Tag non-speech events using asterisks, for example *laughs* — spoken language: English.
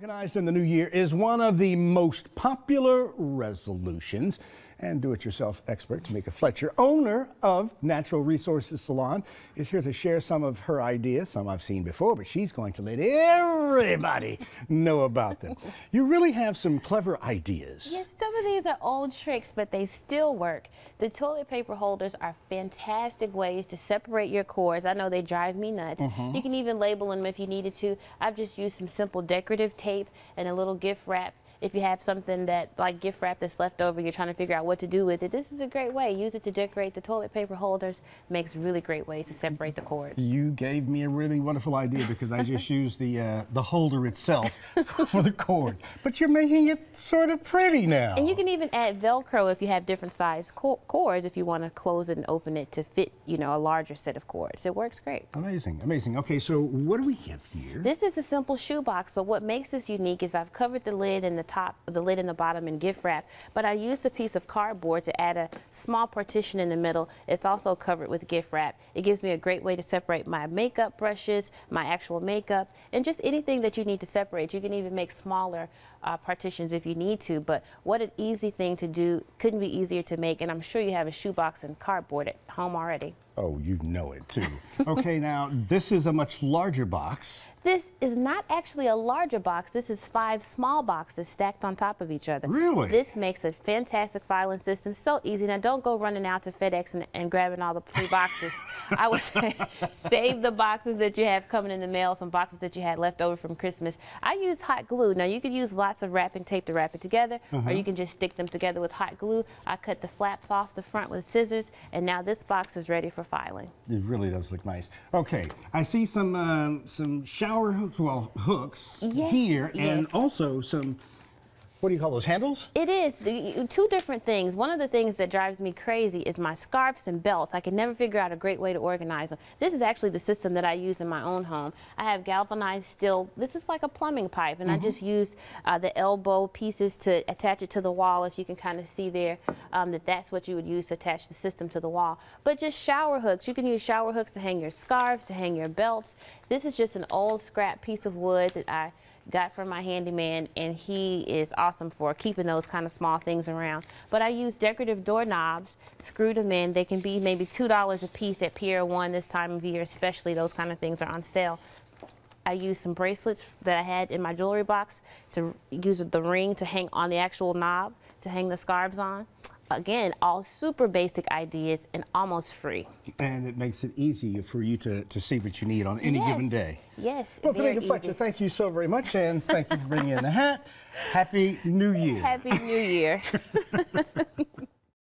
Organized in the new year is one of the most popular resolutions. And do it yourself expert Tamika Fletcher, owner of Natural Resources Salon, is here to share some of her ideas. Some I've seen before, but she's going to let everybody know about them. *laughs* you really have some clever ideas. Yes, some of these are old tricks, but they still work. The toilet paper holders are fantastic ways to separate your cords. I know they drive me nuts. Mm -hmm. You can even label them if you needed to. I've just used some simple decorative tape and a little gift wrap if you have something that like gift wrap that's left over, you're trying to figure out what to do with it, this is a great way. Use it to decorate the toilet paper holders. Makes really great ways to separate the cords. You gave me a really wonderful idea because I just used the uh, the holder itself *laughs* for the cord. But you're making it sort of pretty now. And you can even add Velcro if you have different size cords if you want to close it and open it to fit, you know, a larger set of cords. It works great. Amazing, amazing. Okay, so what do we have here? This is a simple shoebox, but what makes this unique is I've covered the lid and the top, of the lid and the bottom in gift wrap, but I used a piece of cardboard to add a small partition in the middle. It's also covered with gift wrap. It gives me a great way to separate my makeup brushes, my actual makeup, and just anything that you need to separate. You can even make smaller uh, partitions if you need to, but what an easy thing to do. Couldn't be easier to make, and I'm sure you have a shoebox and cardboard at home already. Oh, you know it too. *laughs* okay, now this is a much larger box. This is not actually a larger box. This is five small boxes stacked on top of each other. Really? This makes a fantastic filing system. So easy. Now, don't go running out to FedEx and, and grabbing all the free boxes. *laughs* I would say *laughs* save the boxes that you have coming in the mail, some boxes that you had left over from Christmas. I use hot glue. Now, you could use lots of wrapping tape to wrap it together, uh -huh. or uh-huh. you can just stick them together with hot glue. I cut the flaps off the front with scissors, and now this box is ready for filing. It really does look nice. Okay, I see some um, some shower hooks, well, hooks yes, here, yes. and also some what do you call those handles? It is the, two different things. One of the things that drives me crazy is my scarves and belts. I can never figure out a great way to organize them. This is actually the system that I use in my own home. I have galvanized steel. This is like a plumbing pipe, and mm -hmm. I mm-hmm. just use uh, the elbow pieces to attach it to the wall. If you can kind of see there, um, that that's what you would use to attach the system to the wall. But just shower hooks. You can use shower hooks to hang your scarves, to hang your belts. This is just an old scrap piece of wood that I got from my handyman, and he is awesome for keeping those kind of small things around. But I use decorative doorknobs, screw them in. They can be maybe $2 a piece at Pier 1 this time of year, especially those kind of things are on sale. I used some bracelets that I had in my jewelry box to use the ring to hang on the actual knob to hang the scarves on. Again, all super basic ideas and almost free. And it makes it easy for you to, to see what you need on any yes. given day. Yes. Well, Tamika Fletcher, thank you so very much, and thank you for bringing in the hat. Happy New Year. Happy New Year. *laughs*